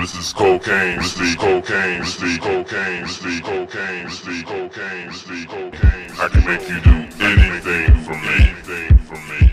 This is cocaine, this is cocaine, this is cocaine, this is cocaine, this is cocaine, this is cocaine. I can make you do anything for me, anything for me.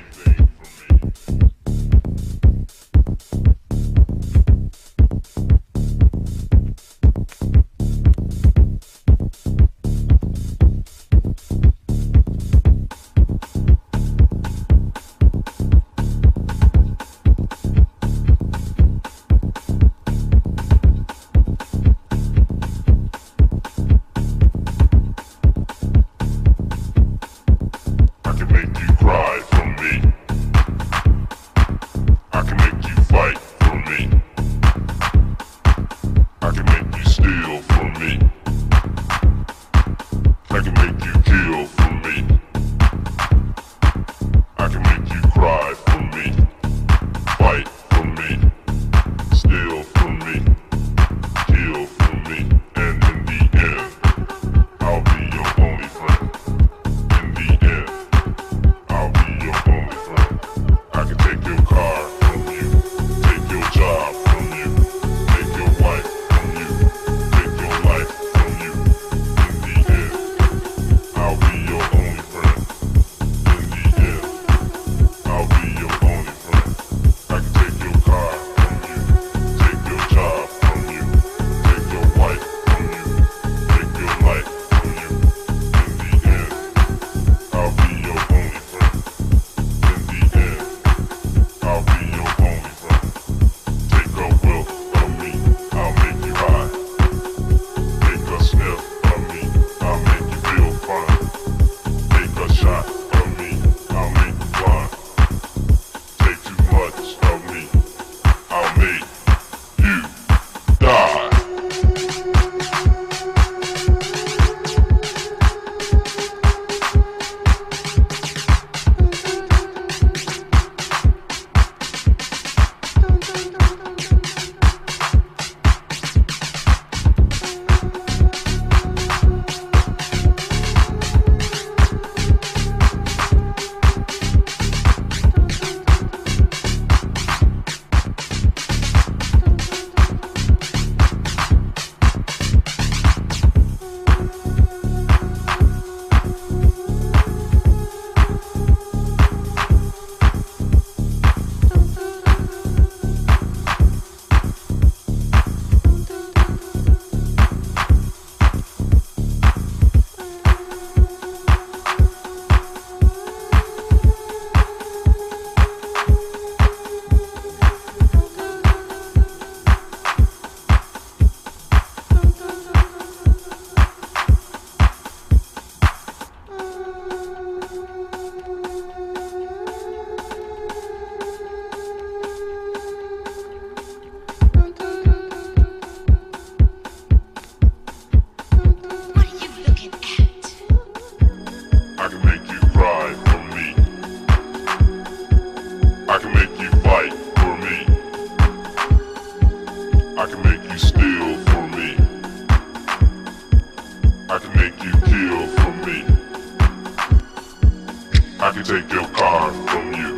car from you,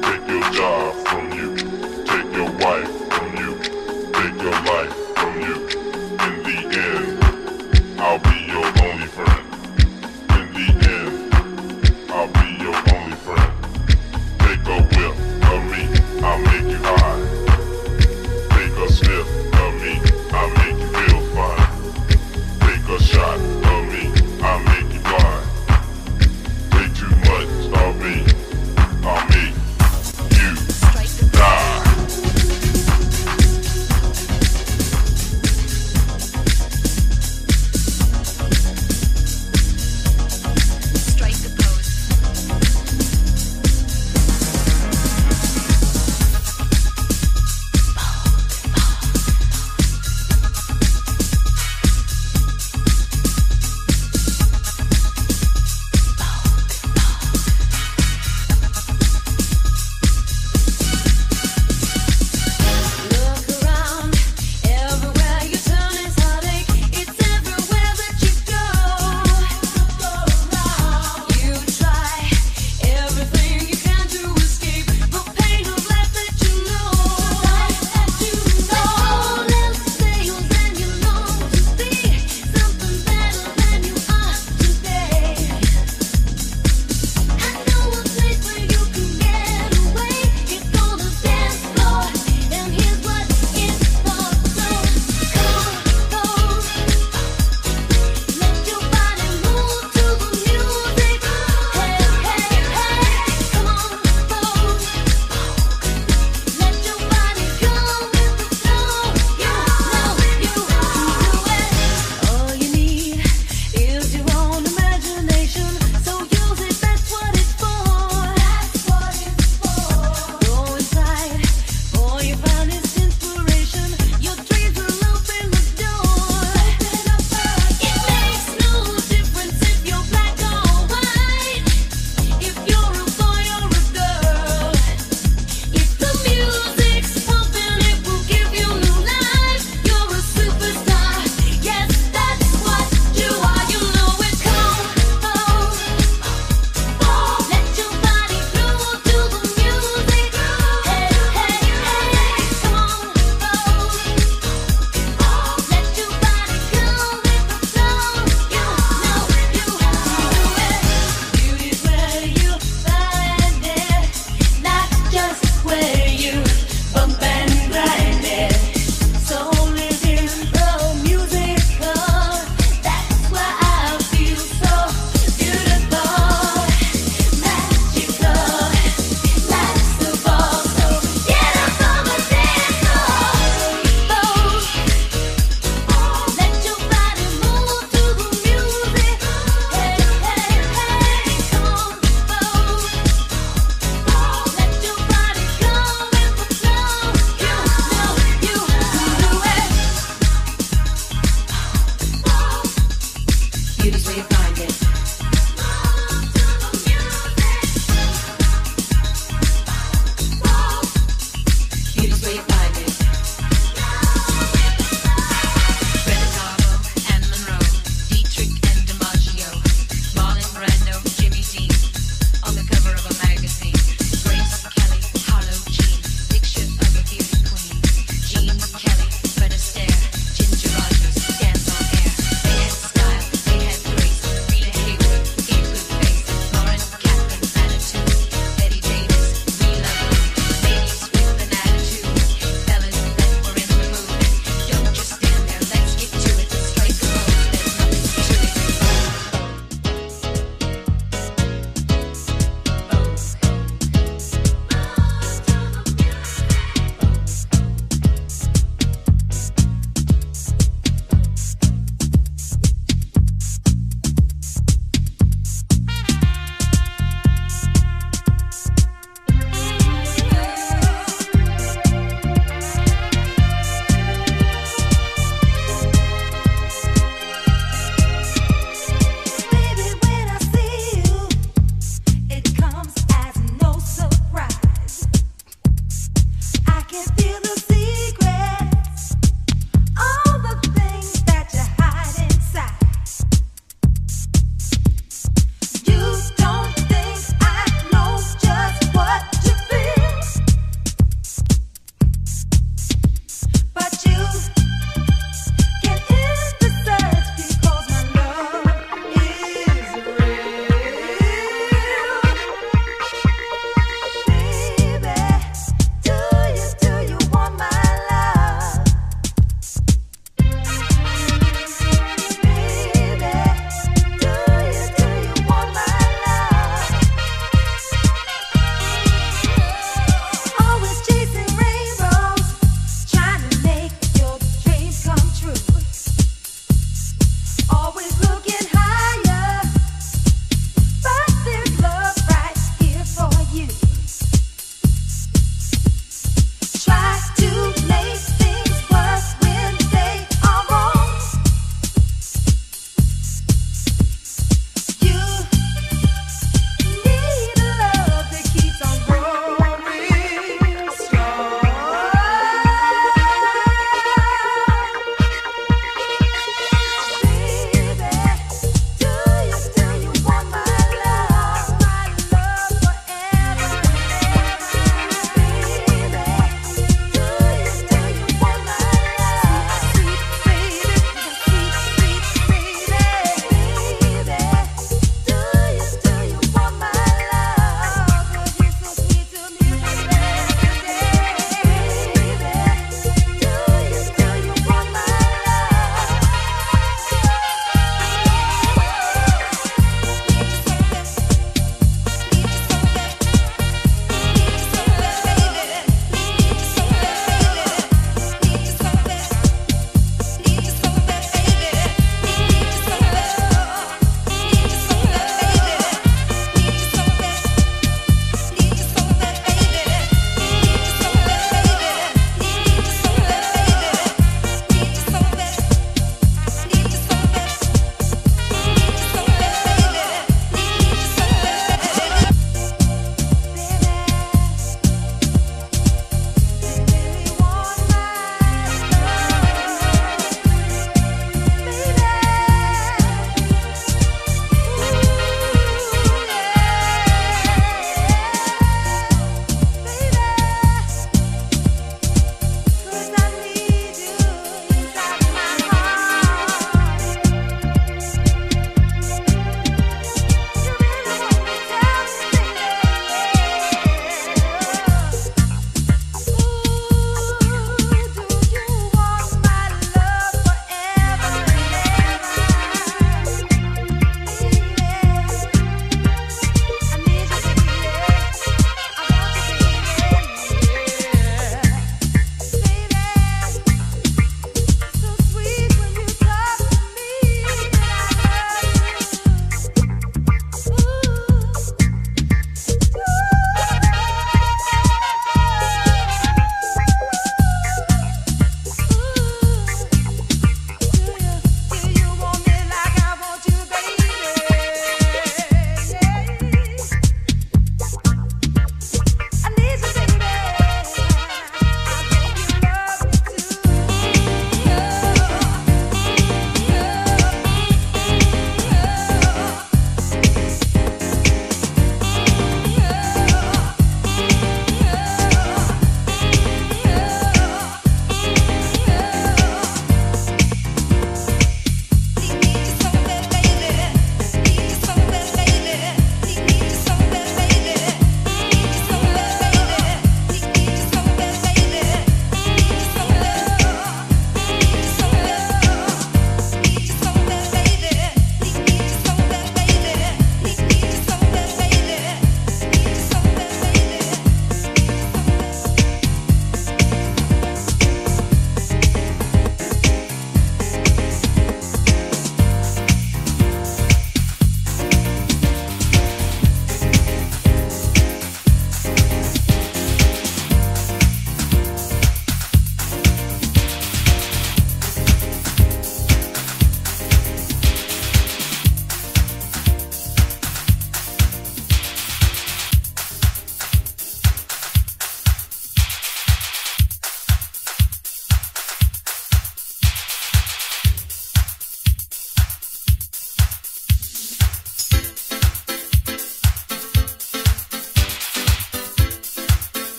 take your job from you.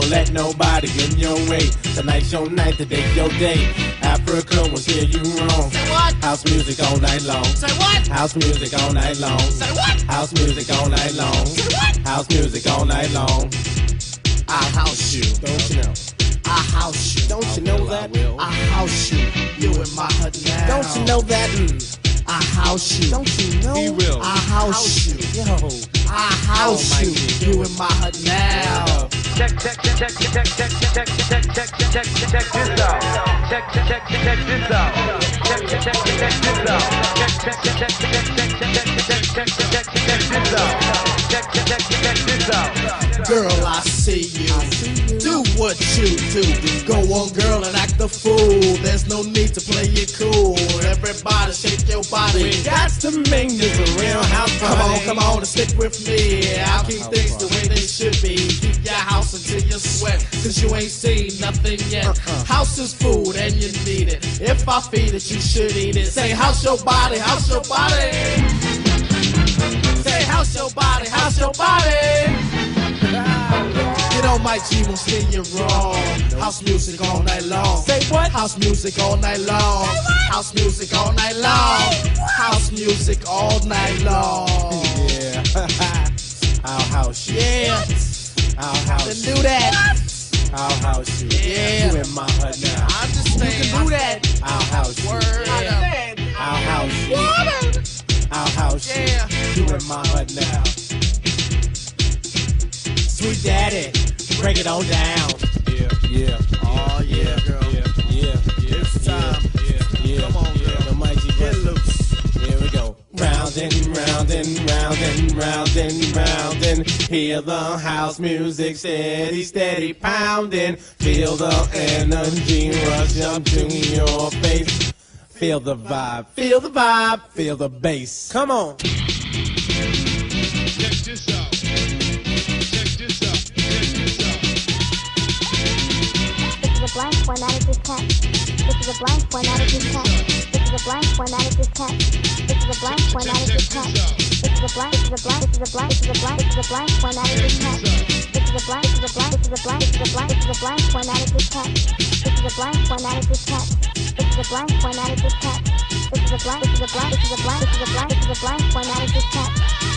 Don't let nobody get in your way. Tonight's your night, today's your day. Afrika will steer you wrong. Say what? House music all night long. Say what? House music all night long. Say what? House music all night long. Say what? House music all night long. I house you. Don't you know? I house you. Don't you know that? I house you. You in my hut now. Don't you know that? Mm. I house you. Don't you know? He will. I house you. Yo. I house Oh, you. You in my hut now. Check, check, check, check, check, check, check, check, check, check, check, check, check this out. Check, check, check, check this out. Check, check, check, check this out. Check, check, check, check, check, check, check, check, check, check, check this out. Check, check, check, check this out. Girl, I see you. Do what you do. Go on, girl, and act the fool. There's no need to play it cool. Everybody shake your body. We got to make this a real house party. Come on, come on and stick with me. I'll keep things the way they should be. Sweat, cause you ain't seen nothing yet. Uh-uh. House is food and you need it. If I feed it, you should eat it. Say, house your body, house your body. Say, house your body, house your body. Ah. You know my G won't steer you wrong. House music all night long. Say what? House music all night long. House music all night long. House music all night long. Yeah. I'll house you. Yeah, I'll house you. do that. I'll house you. Yeah. You in my hut now. I understand. You can do that. I'll house you. Word. Yeah. I'll house you. I'll house. Yeah. You in my hut now. Sweet daddy, break it on down. Yeah, yeah. And round and round and round and hear the house music steady, steady pounding. Feel the energy rush up to your face. Feel the vibe, feel the vibe, feel the bass. Come on. Check this out. Check this out. Check this out. This is a blank formatted diskette. This is This is a blank formatted diskette. This is a blank formatted diskette. This is a blank. This is a blank. This is a blank. This is a blank. This is a blank formatted diskette. This is a blank. This is a blank. This is a blank. This is a blank. This is a blank formatted diskette. This is a blank formatted diskette. This is a blank formatted diskette. This is a blank. This is a blank. This is a blank. This is a blank. This is a blank formatted diskette.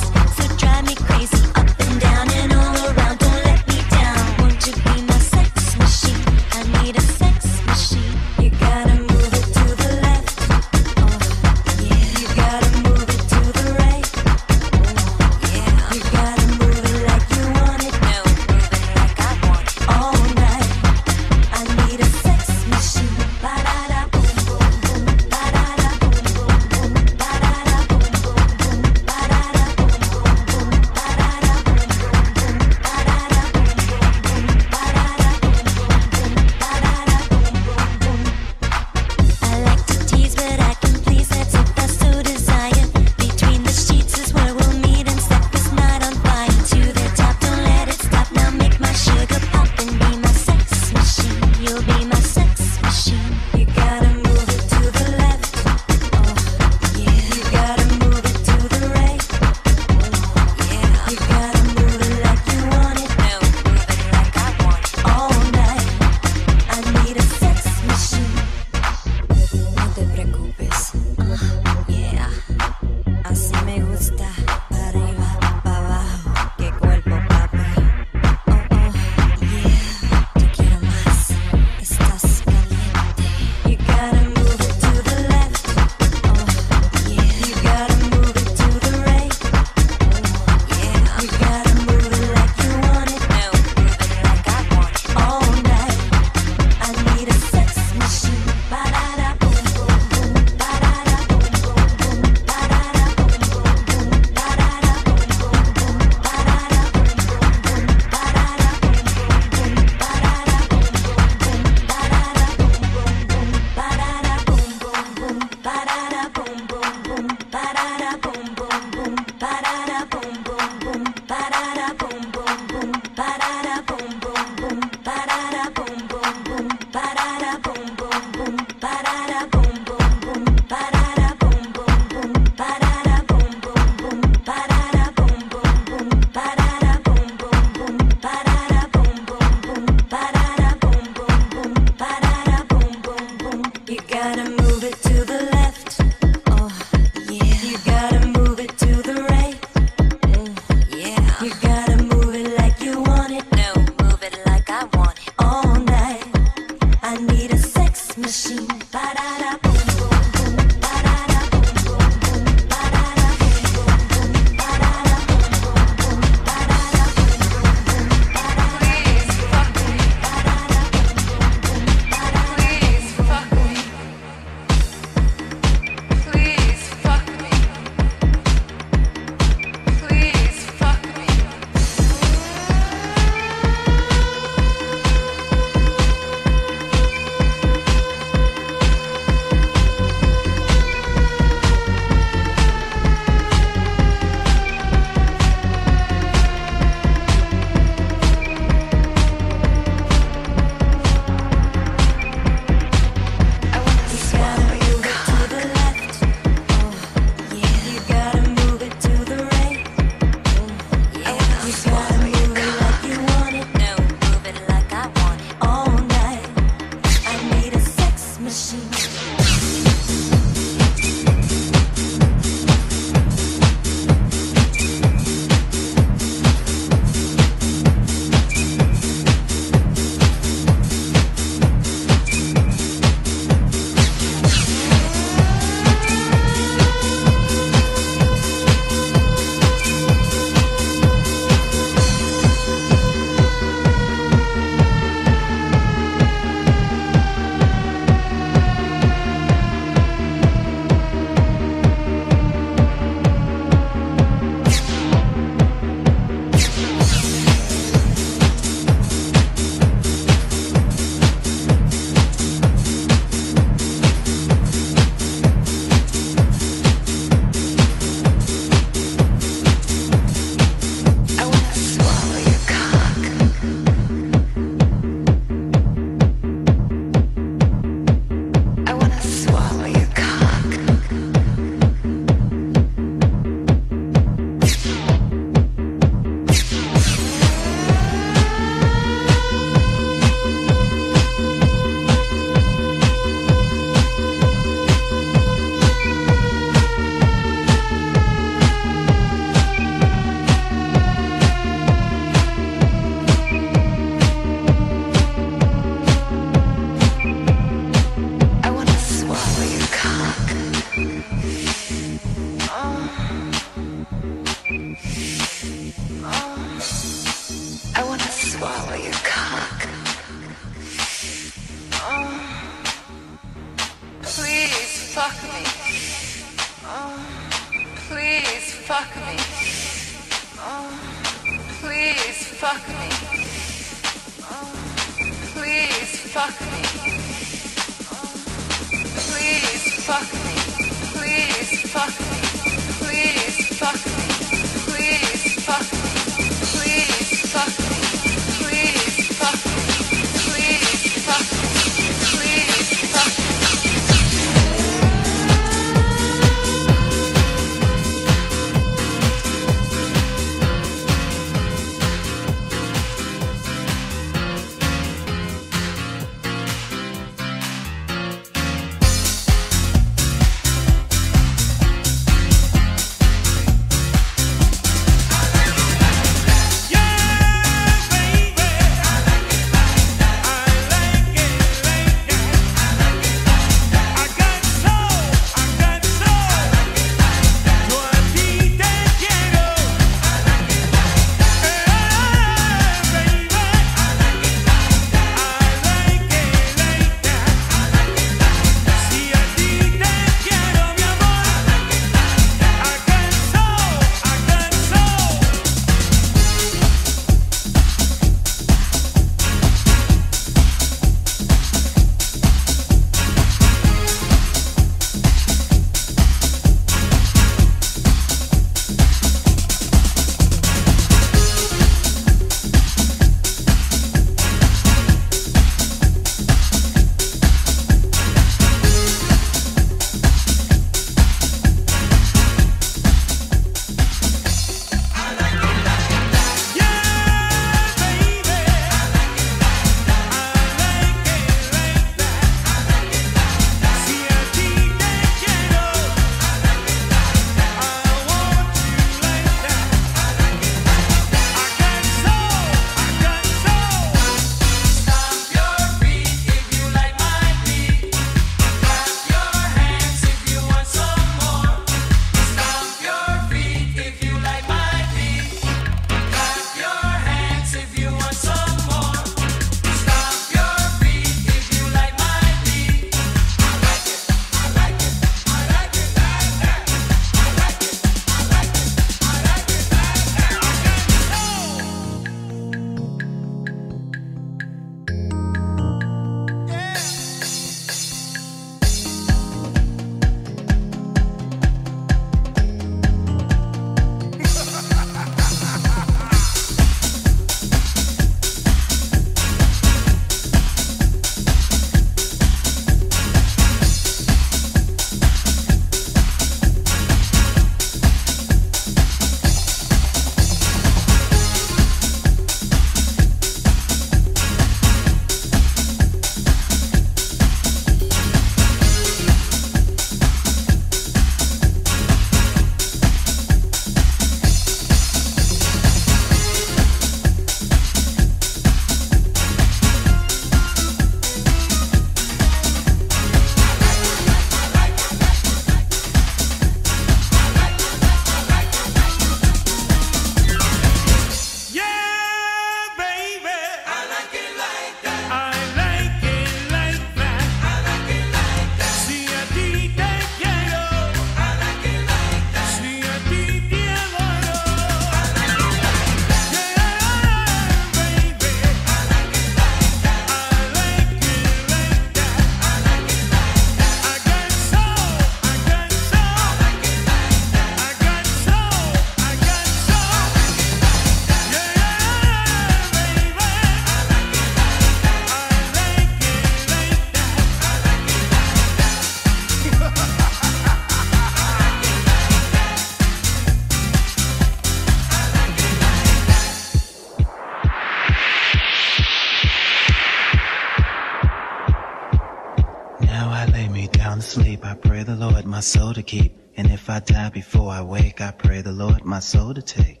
Soul to take.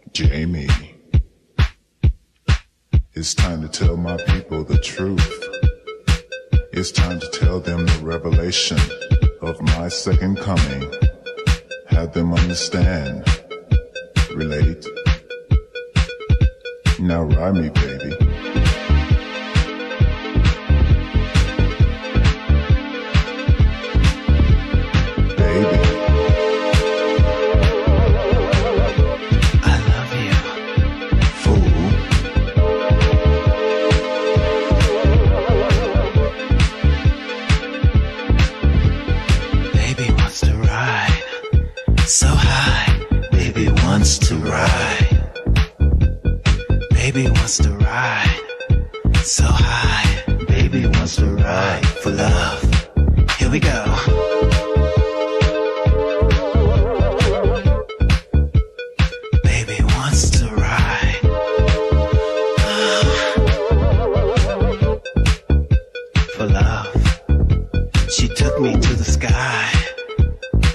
me to the sky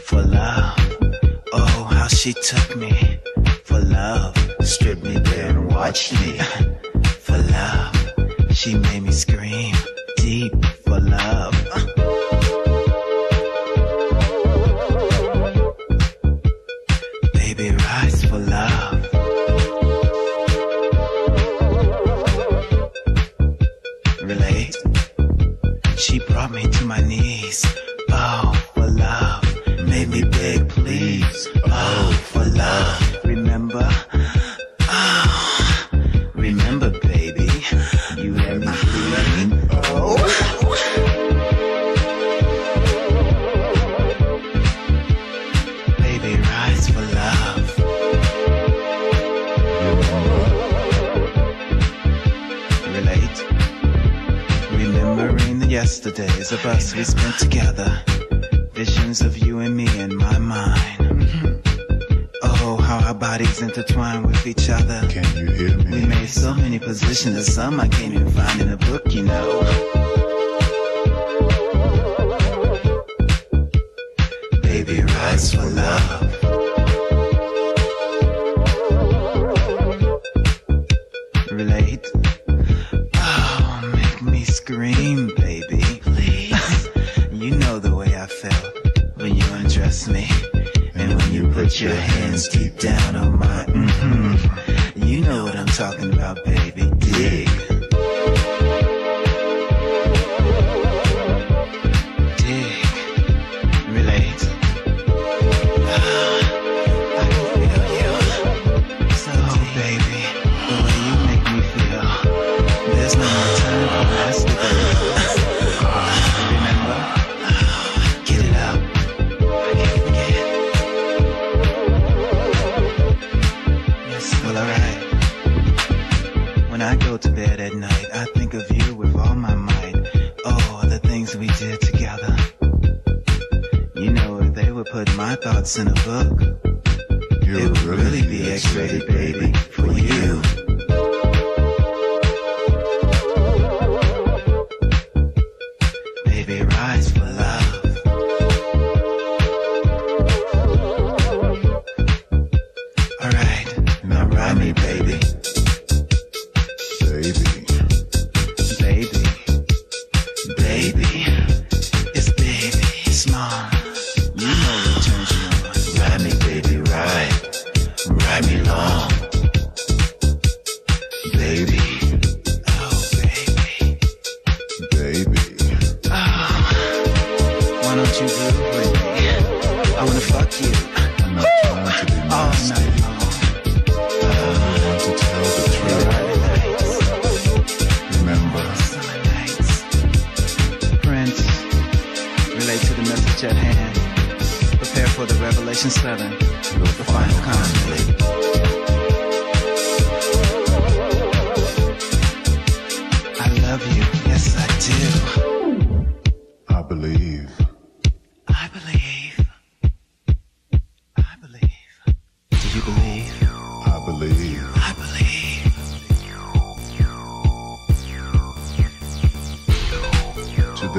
for love. Oh, how she took me for love. Stripped me bare and watched me for love. She made me scream deep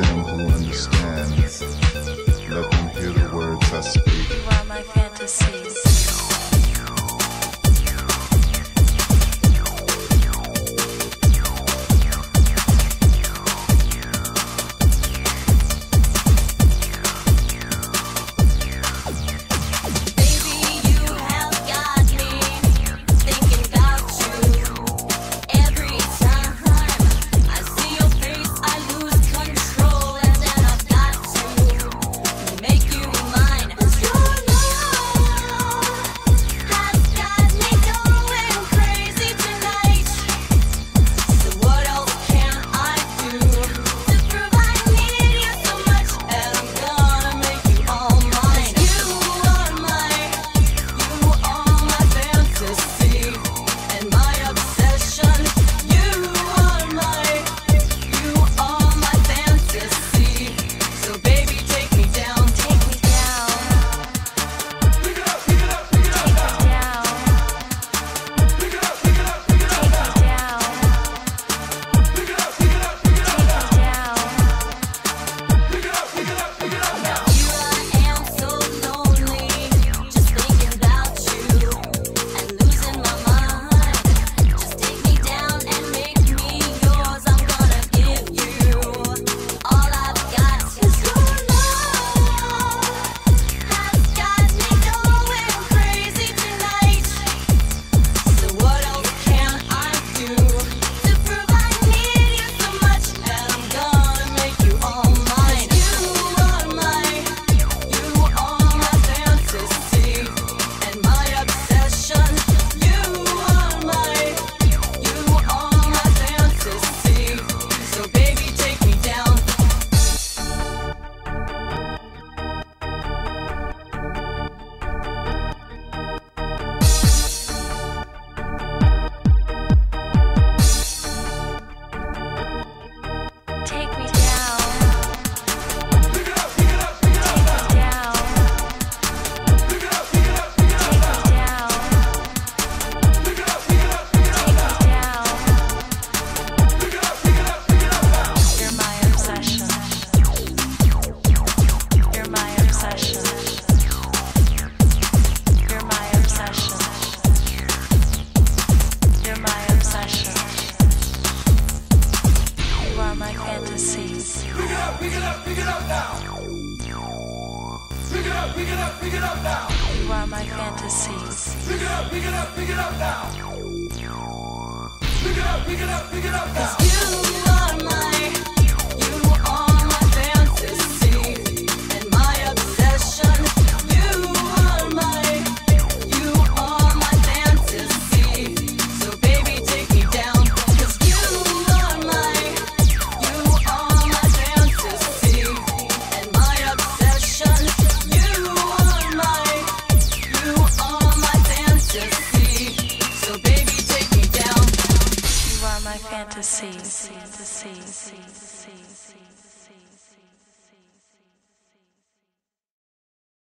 them